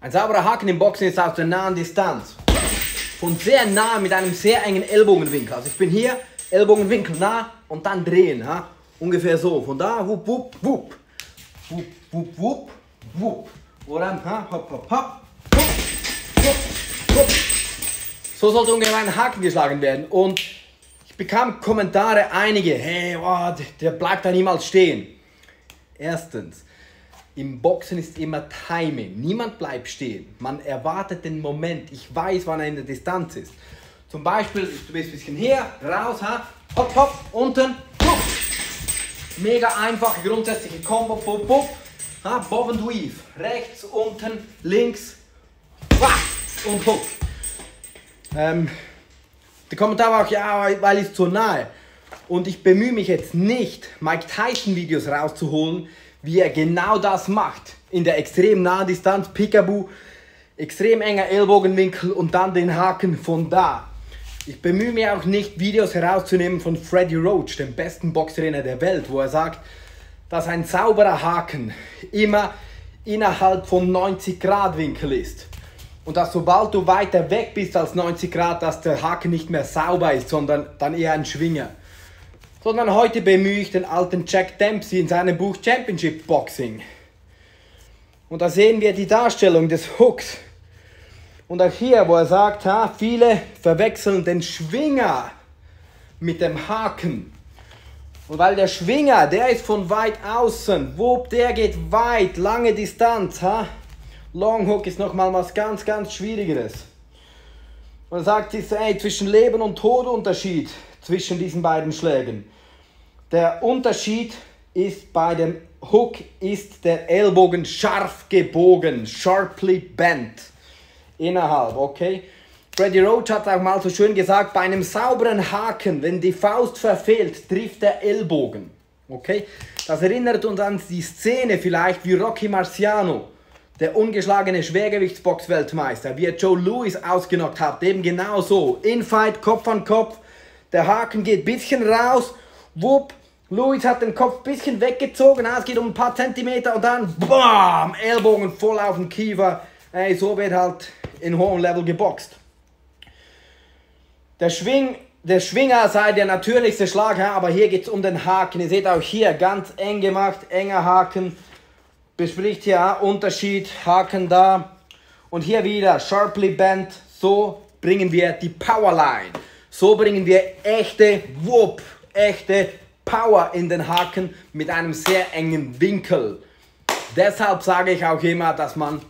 Ein sauberer Haken im Boxen ist aus der nahen Distanz. Von sehr nah mit einem sehr engen Ellbogenwinkel. Also ich bin hier, Ellbogenwinkel nah und dann drehen. Ha? Ungefähr so. Von da, wupp, wupp, wupp. Wupp, wupp, wupp, wupp. Oder, ha? hopp, hopp, hopp. Wupp. So sollte ungefähr ein Haken geschlagen werden. Und ich bekam Kommentare, einige, hey, oh, der bleibt da niemals stehen. Erstens, im Boxen ist immer Timing. Niemand bleibt stehen. Man erwartet den Moment. Ich weiß, wann er in der Distanz ist. Zum Beispiel, du bist ein bisschen hier, raus, ha? hopp, hopp, unten, hopp. Mega einfache grundsätzliche Combo, bup, bup. Ha? Bob and Weave. Rechts, unten, links, und hopp. Ähm, der Kommentar war auch, ja, weil es zu nahe. Und ich bemühe mich jetzt nicht, Mike Tyson Videos rauszuholen, wie er genau das macht. In der extrem nahen Distanz, Peekaboo, extrem enger Ellbogenwinkel und dann den Haken von da. Ich bemühe mich auch nicht, Videos herauszunehmen von Freddie Roach, dem besten Boxtrainer der Welt, wo er sagt, dass ein sauberer Haken immer innerhalb von 90 Grad Winkel ist. Und dass sobald du weiter weg bist als 90 Grad, dass der Haken nicht mehr sauber ist, sondern dann eher ein Schwinger sondern heute bemühe ich den alten Jack Dempsey in seinem Buch Championship Boxing. Und da sehen wir die Darstellung des Hooks. Und auch hier, wo er sagt, ha, viele verwechseln den Schwinger mit dem Haken. Und weil der Schwinger, der ist von weit außen, wupp, der geht weit, lange Distanz. Ha? Long Hook ist nochmal was ganz, ganz Schwierigeres. Er sagt, es ist ey, zwischen Leben und Tod Unterschied zwischen diesen beiden Schlägen. Der Unterschied ist bei dem Hook ist der Ellbogen scharf gebogen, sharply bent innerhalb, okay? Freddie Roach hat auch mal so schön gesagt, bei einem sauberen Haken, wenn die Faust verfehlt, trifft der Ellbogen, okay? Das erinnert uns an die Szene vielleicht wie Rocky Marciano, der ungeschlagene Schwergewichtsbox-Weltmeister, wie er Joe Louis ausgenockt hat, eben genau so, Infight, Kopf an Kopf, der Haken geht bisschen raus, wupp, Luis hat den Kopf bisschen weggezogen, es geht um ein paar Zentimeter und dann BAM! Ellbogen voll auf den Kiefer. Ey, so wird halt in hohem Level geboxt. Der, Schwing, der Schwinger sei der natürlichste Schlag, aber hier geht es um den Haken. Ihr seht auch hier ganz eng gemacht, enger Haken. Bespricht hier Unterschied, Haken da. Und hier wieder sharply bent. So bringen wir die Powerline. So bringen wir echte Whoop, echte Power in den Haken mit einem sehr engen Winkel. Deshalb sage ich auch immer, dass man